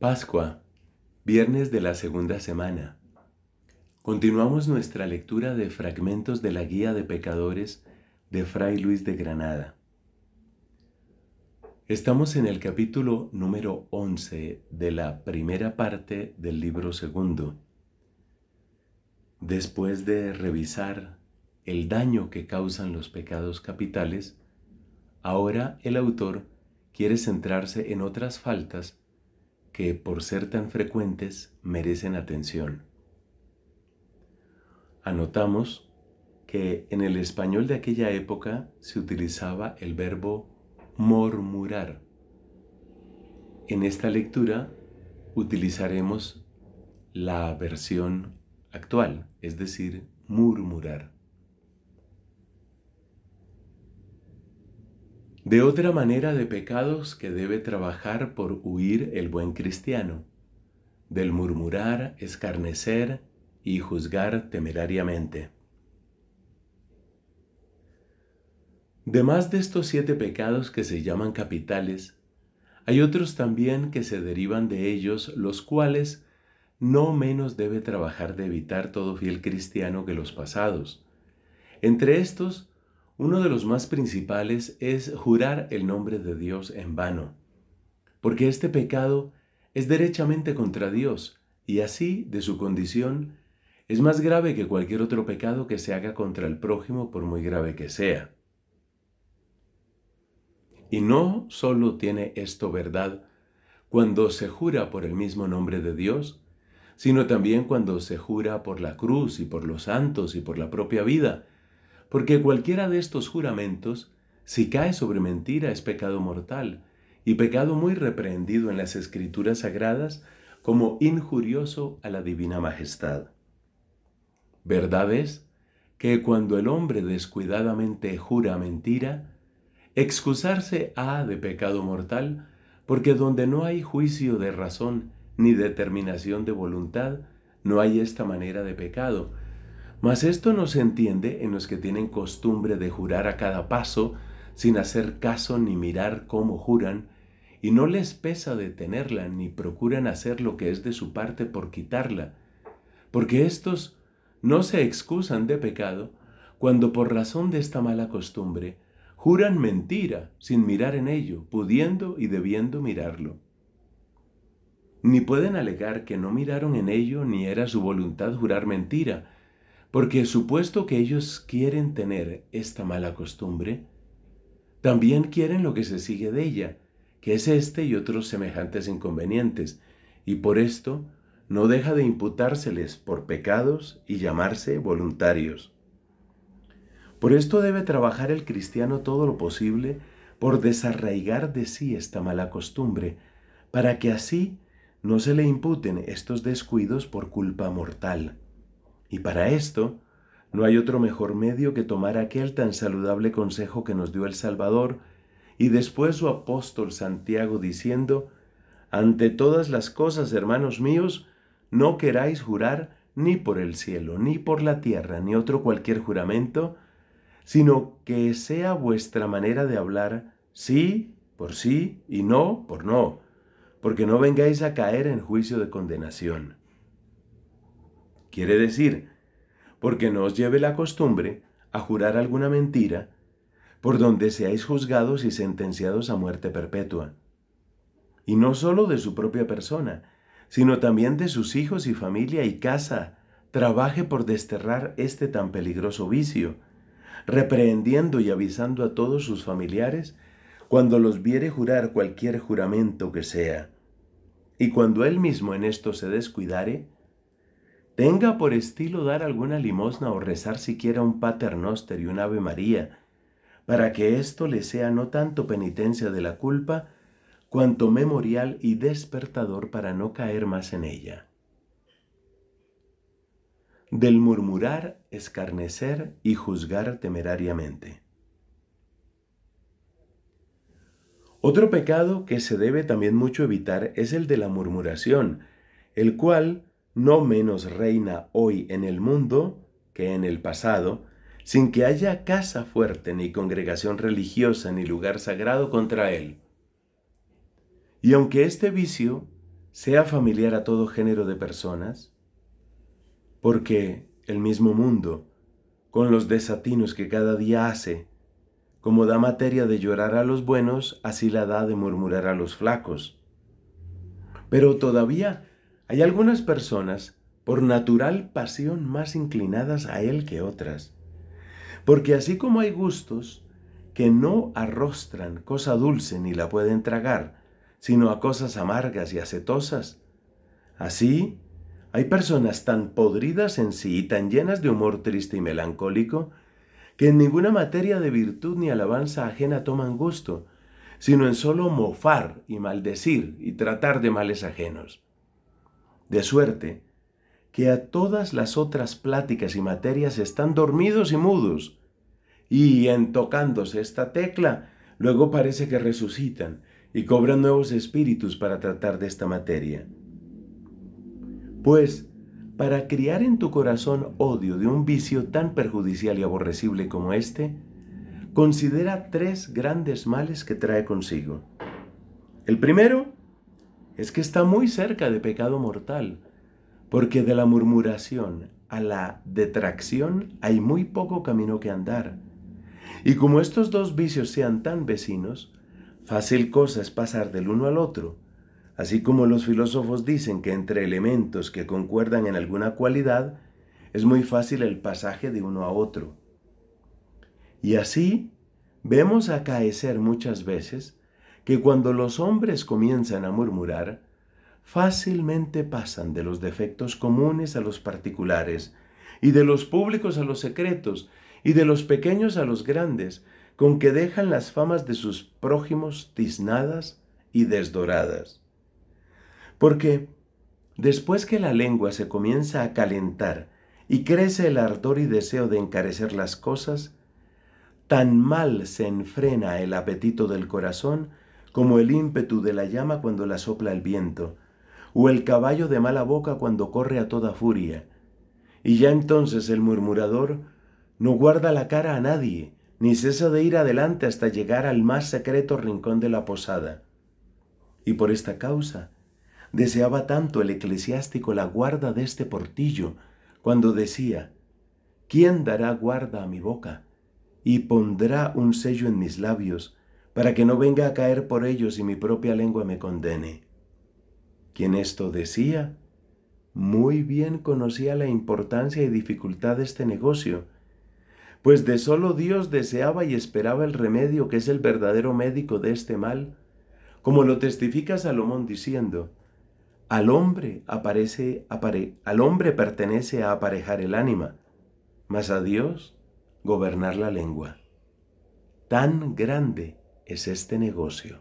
Pascua, viernes de la segunda semana. Continuamos nuestra lectura de fragmentos de la Guía de Pecadores de Fray Luis de Granada. Estamos en el capítulo número 11 de la primera parte del libro segundo. Después de revisar el daño que causan los pecados capitales, ahora el autor quiere centrarse en otras faltas que, por ser tan frecuentes, merecen atención. Anotamos que en el español de aquella época se utilizaba el verbo murmurar. En esta lectura utilizaremos la versión actual, es decir, murmurar. De otra manera de pecados que debe trabajar por huir el buen cristiano, del murmurar, escarnecer y juzgar temerariamente. Demás de estos siete pecados que se llaman capitales, hay otros también que se derivan de ellos, los cuales no menos debe trabajar de evitar todo fiel cristiano que los pasados. Entre estos, uno de los más principales es jurar el nombre de Dios en vano, porque este pecado es derechamente contra Dios y así, de su condición, es más grave que cualquier otro pecado que se haga contra el prójimo por muy grave que sea. Y no solo tiene esto verdad cuando se jura por el mismo nombre de Dios, sino también cuando se jura por la cruz y por los santos y por la propia vida, porque cualquiera de estos juramentos, si cae sobre mentira, es pecado mortal, y pecado muy reprehendido en las escrituras sagradas como injurioso a la divina majestad. Verdad es que cuando el hombre descuidadamente jura mentira, excusarse ha de pecado mortal, porque donde no hay juicio de razón ni determinación de voluntad, no hay esta manera de pecado, mas esto no se entiende en los que tienen costumbre de jurar a cada paso sin hacer caso ni mirar cómo juran, y no les pesa detenerla ni procuran hacer lo que es de su parte por quitarla, porque éstos no se excusan de pecado cuando por razón de esta mala costumbre juran mentira sin mirar en ello, pudiendo y debiendo mirarlo. Ni pueden alegar que no miraron en ello ni era su voluntad jurar mentira, porque supuesto que ellos quieren tener esta mala costumbre, también quieren lo que se sigue de ella, que es este y otros semejantes inconvenientes, y por esto no deja de imputárseles por pecados y llamarse voluntarios. Por esto debe trabajar el cristiano todo lo posible por desarraigar de sí esta mala costumbre, para que así no se le imputen estos descuidos por culpa mortal. Y para esto, no hay otro mejor medio que tomar aquel tan saludable consejo que nos dio el Salvador y después su apóstol Santiago diciendo, ante todas las cosas, hermanos míos, no queráis jurar ni por el cielo, ni por la tierra, ni otro cualquier juramento, sino que sea vuestra manera de hablar sí por sí y no por no, porque no vengáis a caer en juicio de condenación. Quiere decir, porque no os lleve la costumbre a jurar alguna mentira, por donde seáis juzgados y sentenciados a muerte perpetua. Y no sólo de su propia persona, sino también de sus hijos y familia y casa, trabaje por desterrar este tan peligroso vicio, reprehendiendo y avisando a todos sus familiares cuando los viere jurar cualquier juramento que sea. Y cuando él mismo en esto se descuidare, tenga por estilo dar alguna limosna o rezar siquiera un paternoster y un ave María, para que esto le sea no tanto penitencia de la culpa, cuanto memorial y despertador para no caer más en ella. Del murmurar, escarnecer y juzgar temerariamente. Otro pecado que se debe también mucho evitar es el de la murmuración, el cual no menos reina hoy en el mundo que en el pasado, sin que haya casa fuerte, ni congregación religiosa, ni lugar sagrado contra él. Y aunque este vicio sea familiar a todo género de personas? Porque el mismo mundo, con los desatinos que cada día hace, como da materia de llorar a los buenos, así la da de murmurar a los flacos. Pero todavía hay algunas personas por natural pasión más inclinadas a él que otras. Porque así como hay gustos que no arrostran cosa dulce ni la pueden tragar, sino a cosas amargas y acetosas, así hay personas tan podridas en sí y tan llenas de humor triste y melancólico, que en ninguna materia de virtud ni alabanza ajena toman gusto, sino en solo mofar y maldecir y tratar de males ajenos. De suerte que a todas las otras pláticas y materias están dormidos y mudos, y en tocándose esta tecla, luego parece que resucitan y cobran nuevos espíritus para tratar de esta materia. Pues, para criar en tu corazón odio de un vicio tan perjudicial y aborrecible como este, considera tres grandes males que trae consigo. El primero es que está muy cerca de pecado mortal, porque de la murmuración a la detracción hay muy poco camino que andar. Y como estos dos vicios sean tan vecinos, fácil cosa es pasar del uno al otro, así como los filósofos dicen que entre elementos que concuerdan en alguna cualidad, es muy fácil el pasaje de uno a otro. Y así vemos acaecer muchas veces que cuando los hombres comienzan a murmurar, fácilmente pasan de los defectos comunes a los particulares, y de los públicos a los secretos, y de los pequeños a los grandes, con que dejan las famas de sus prójimos tiznadas y desdoradas. Porque después que la lengua se comienza a calentar y crece el ardor y deseo de encarecer las cosas, tan mal se enfrena el apetito del corazón como el ímpetu de la llama cuando la sopla el viento, o el caballo de mala boca cuando corre a toda furia. Y ya entonces el murmurador no guarda la cara a nadie, ni cesa de ir adelante hasta llegar al más secreto rincón de la posada. Y por esta causa deseaba tanto el eclesiástico la guarda de este portillo, cuando decía, ¿quién dará guarda a mi boca? y pondrá un sello en mis labios, para que no venga a caer por ellos y mi propia lengua me condene. Quien esto decía, muy bien conocía la importancia y dificultad de este negocio, pues de solo Dios deseaba y esperaba el remedio que es el verdadero médico de este mal, como lo testifica Salomón diciendo, al hombre aparece, al hombre pertenece a aparejar el ánima, mas a Dios gobernar la lengua. Tan grande es este negocio.